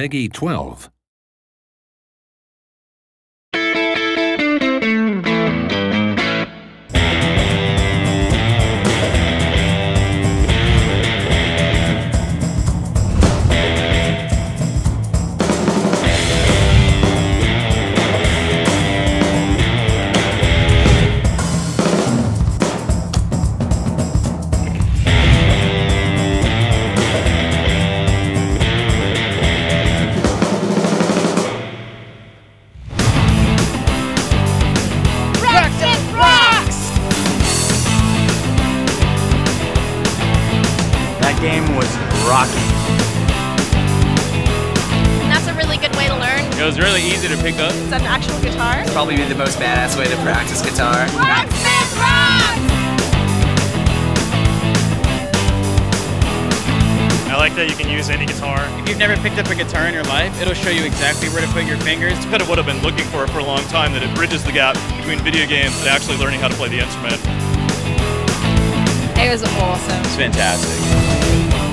PEGI 12. That game was rocking. That's a really good way to learn. It was really easy to pick up. It's an actual guitar. It's Probably the most badass way to practice guitar. Rocksmith rocks! I like that you can use any guitar. If you've never picked up a guitar in your life, it'll show you exactly where to put your fingers. It's kind of what I've been looking for for a long time, that it bridges the gap between video games and actually learning how to play the instrument is awesome. It's fantastic.